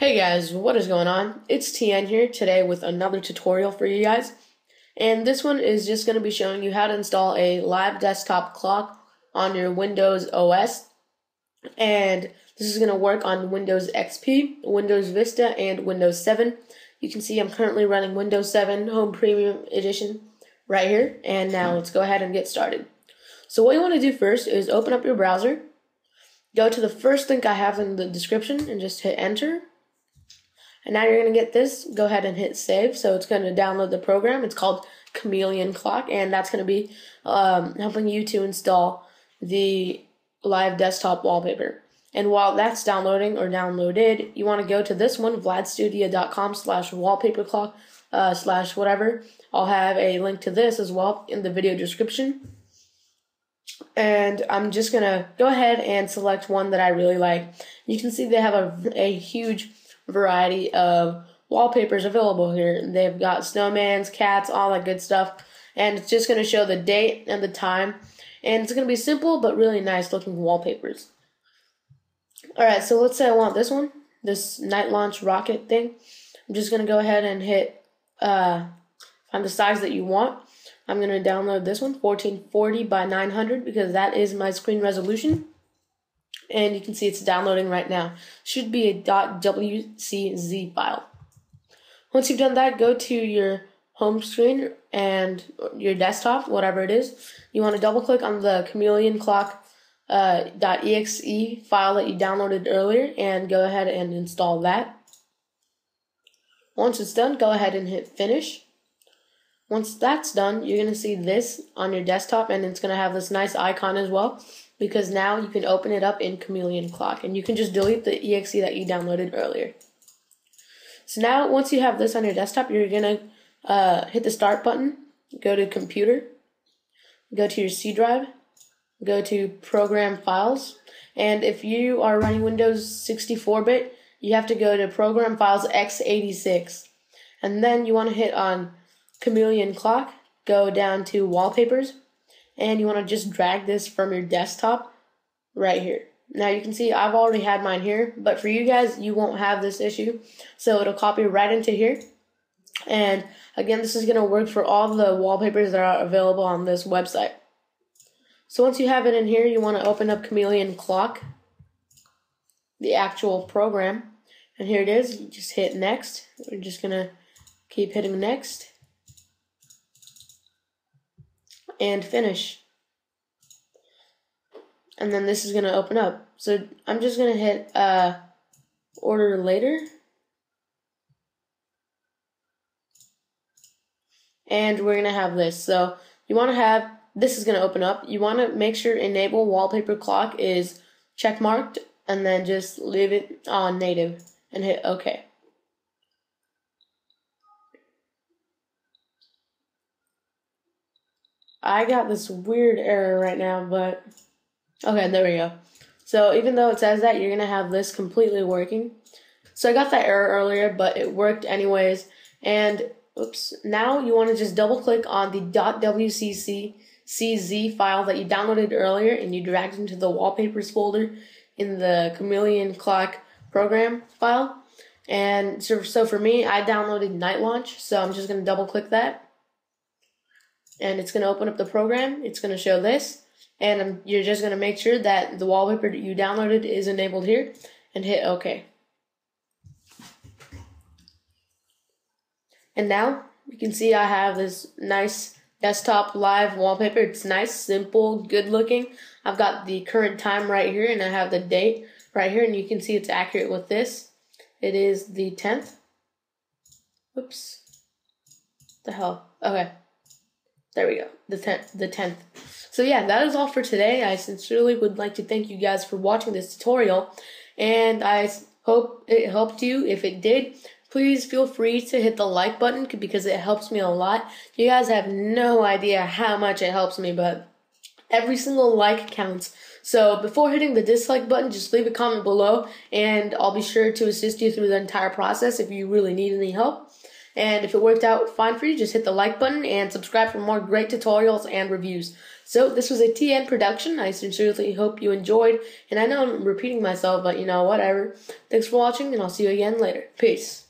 Hey guys, what is going on? It's TN here today with another tutorial for you guys. And this one is just going to be showing you how to install a live desktop clock on your Windows OS. And this is going to work on Windows XP, Windows Vista, and Windows 7. You can see I'm currently running Windows 7 Home Premium Edition right here. And now let's go ahead and get started. So what you want to do first is open up your browser, go to the first link I have in the description and just hit enter. And now you're going to get this. Go ahead and hit save. So it's going to download the program. It's called Chameleon Clock, and that's going to be um, helping you to install the live desktop wallpaper. And while that's downloading or downloaded, you want to go to this one, vladstudio.com slash wallpaper clock uh, slash whatever. I'll have a link to this as well in the video description. And I'm just going to go ahead and select one that I really like. You can see they have a, a huge variety of wallpapers available here. They've got snowmans, cats, all that good stuff. And it's just going to show the date and the time. And it's going to be simple but really nice looking wallpapers. Alright, so let's say I want this one, this night launch rocket thing. I'm just going to go ahead and hit uh, find the size that you want. I'm going to download this one, 1440 by 900, because that is my screen resolution and you can see it's downloading right now. Should be a .wcz file. Once you've done that, go to your home screen and your desktop, whatever it is. You want to double click on the Chameleon Clock uh, .exe file that you downloaded earlier and go ahead and install that. Once it's done, go ahead and hit finish. Once that's done, you're going to see this on your desktop and it's going to have this nice icon as well because now you can open it up in Chameleon Clock and you can just delete the exe that you downloaded earlier. So now once you have this on your desktop, you're going to uh, hit the start button, go to computer, go to your C drive, go to program files, and if you are running Windows 64-bit, you have to go to program files x86. And then you want to hit on Chameleon Clock, go down to wallpapers, and you want to just drag this from your desktop right here. Now you can see I've already had mine here, but for you guys, you won't have this issue. So it'll copy right into here. And again, this is going to work for all the wallpapers that are available on this website. So once you have it in here, you want to open up Chameleon Clock, the actual program. And here it is. You just hit next. We're just going to keep hitting next. And finish. And then this is going to open up. So I'm just going to hit uh, order later. And we're going to have this. So you want to have, this is going to open up. You want to make sure enable wallpaper clock is check marked and then just leave it on native and hit OK. I got this weird error right now, but okay, there we go. So even though it says that, you're gonna have this completely working. So I got that error earlier, but it worked anyways. And oops, now you want to just double click on the .wcc CZ file that you downloaded earlier and you dragged into the wallpapers folder in the Chameleon Clock program file. And so, so for me, I downloaded Night Launch, so I'm just going to double click that and it's going to open up the program. It's going to show this, and you're just going to make sure that the wallpaper you downloaded is enabled here, and hit OK. And now you can see I have this nice desktop live wallpaper. It's nice, simple, good looking. I've got the current time right here, and I have the date right here, and you can see it's accurate with this. It is the 10th. Oops. The hell? Okay. There we go. The tenth. The tenth. So yeah, that is all for today. I sincerely would like to thank you guys for watching this tutorial, and I hope it helped you. If it did, please feel free to hit the like button because it helps me a lot. You guys have no idea how much it helps me, but every single like counts. So before hitting the dislike button, just leave a comment below, and I'll be sure to assist you through the entire process if you really need any help. And if it worked out fine for you, just hit the like button and subscribe for more great tutorials and reviews. So this was a TN production. I sincerely hope you enjoyed. And I know I'm repeating myself, but you know, whatever. Thanks for watching, and I'll see you again later. Peace.